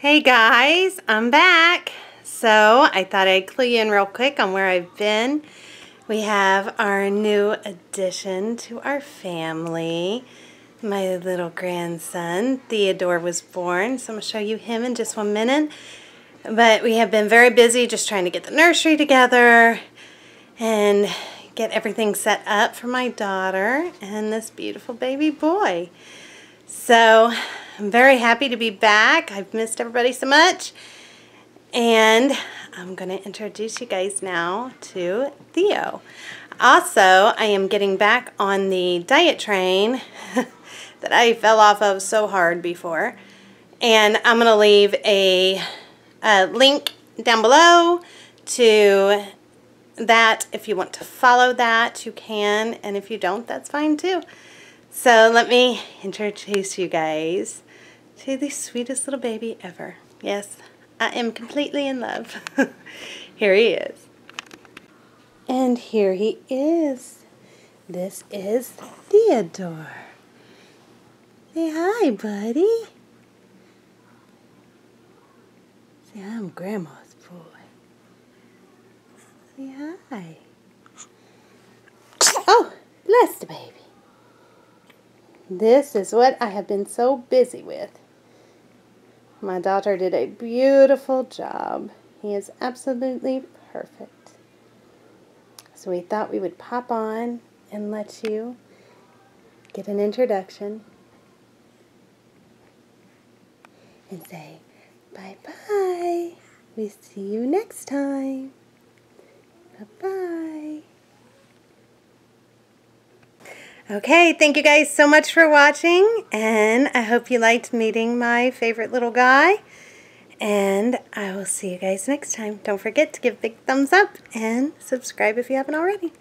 Hey guys, I'm back. So I thought I'd clue you in real quick on where I've been. We have our new addition to our family. My little grandson, Theodore, was born. So I'm going to show you him in just one minute. But we have been very busy just trying to get the nursery together and get everything set up for my daughter and this beautiful baby boy. So I'm very happy to be back. I've missed everybody so much. And I'm going to introduce you guys now to Theo. Also, I am getting back on the diet train that I fell off of so hard before. And I'm going to leave a, a link down below to that. If you want to follow that, you can. And if you don't, that's fine too. So let me introduce you guys to the sweetest little baby ever. Yes, I am completely in love. here he is. And here he is. This is Theodore. Say hi, buddy. Say, I'm Grandma's boy. Say hi. Oh, bless the baby. This is what I have been so busy with. My daughter did a beautiful job. He is absolutely perfect. So we thought we would pop on and let you get an introduction and say bye-bye. We see you next time. Bye-bye. Okay, thank you guys so much for watching, and I hope you liked meeting my favorite little guy. And I will see you guys next time. Don't forget to give a big thumbs up and subscribe if you haven't already.